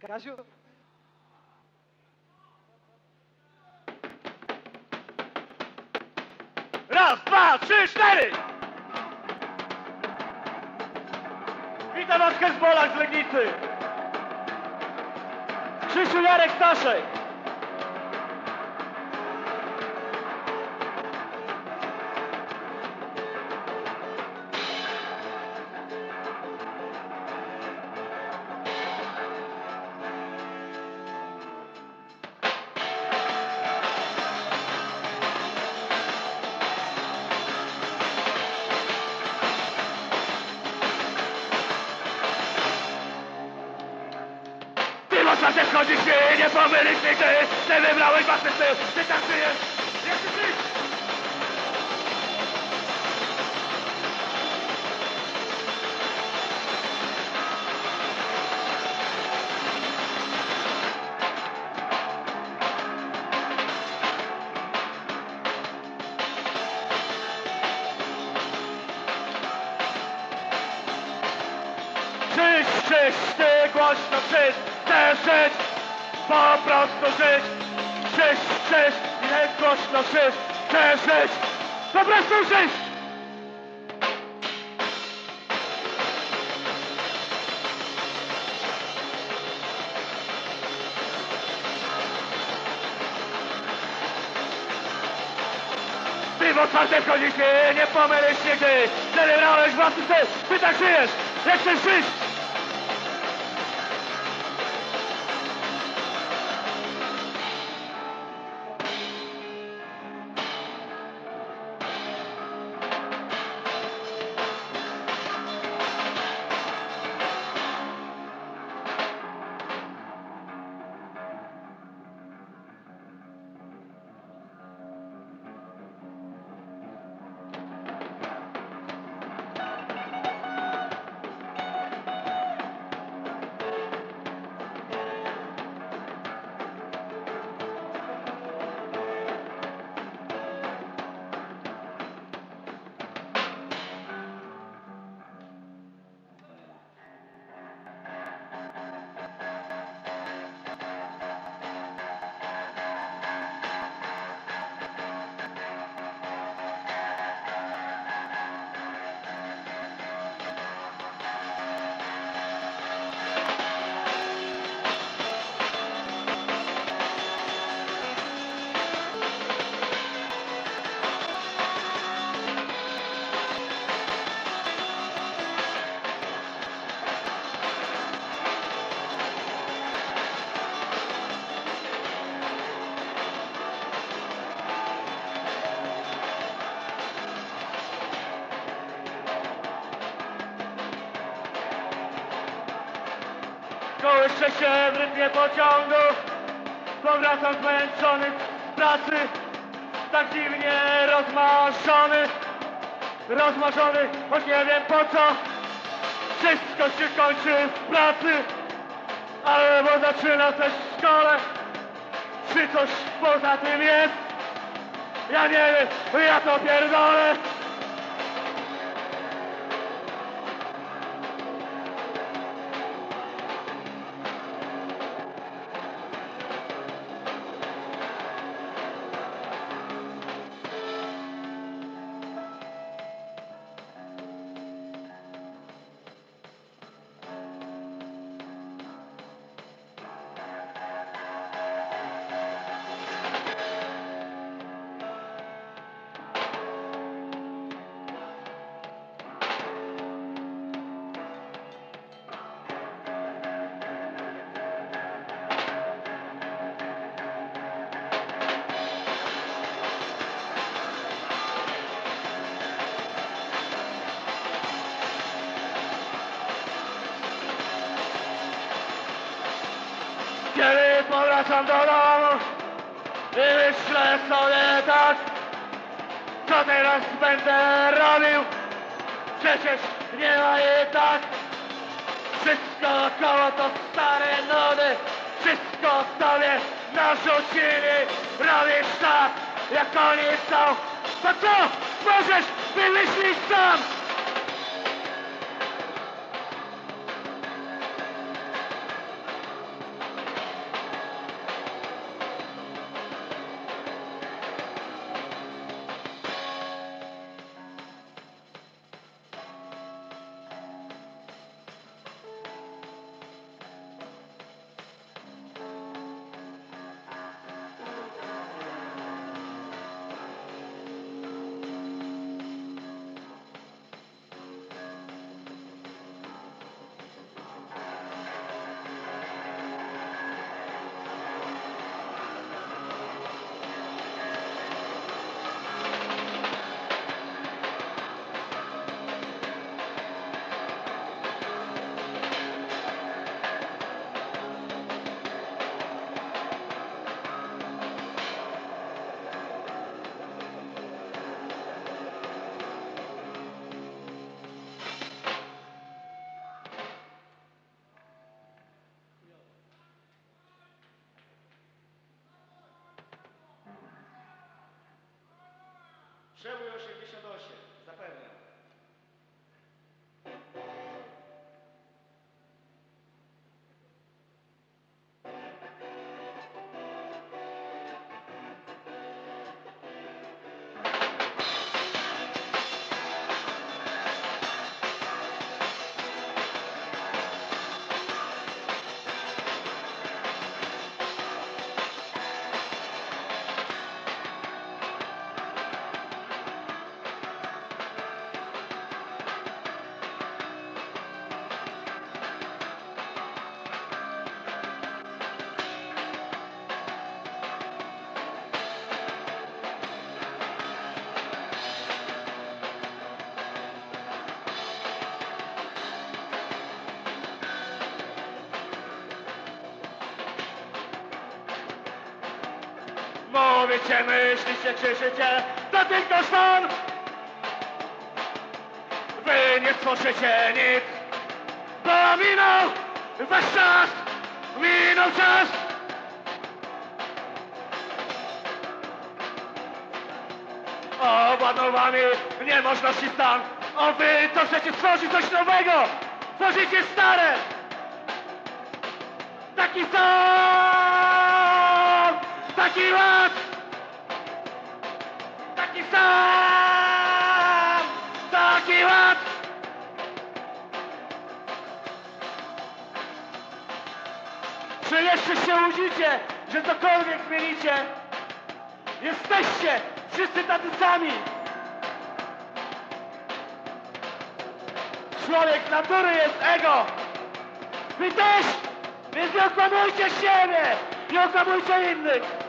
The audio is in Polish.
Kaziu? Raz, dwa, trzy, cztery! Witam was Hezbollah z Legnicy! Krzysiu Jarek Staszek! Ty możesz wchodzić i nie pomylić nigdy! Ty wybrałeś własny styl! Ty tak żyjesz! Jak ty żyjesz? Żyć, żyć, ty głośno żyć, chcę żyć, po prostu żyć. Żyć, żyć, nie głośno żyć, chcę żyć, po prostu żyć. Ty w otwarte wchodzisz i nie pomylisz nigdy. Zebrałeś własny styl, ty tak żyjesz, jak chcesz żyć. Kołyszę się w rytmie pociągu. Powracam zmęczony z pracy. Tak dziwnie rozmarzony. Rozmarzony, choć nie wiem po co. Wszystko się kończy w pracy. Albo zaczyna coś w szkole. Czy coś poza tym jest? Ja nie wiem, ja to pierdolę Powracam do domu i myślę sobie tak, co teraz będę robił? Przecież nie ma jej tak. Wszystko koło to stare nudy, wszystko sobie narzucili. Robisz tak, jak oni są. To co? Możesz wymyślić sam! Trzebują się Mówicie, myślicie, krzyczycie, to tylko szwan! Wy nie tworzycie nic, bo minął wasz czas, minął czas! Owładnął wami niemożności stan, o wy to chcecie stworzyć coś nowego, tworzycie stare! Taki sam! Taki ład! Sam! Taki ład! Czy jeszcze się łudzicie, że cokolwiek zmienicie? Jesteście wszyscy tacy sami! Człowiek natury jest ego! Wy też! Więc nie okłamujcie siebie! Nie okłamujcie innych!